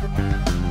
Música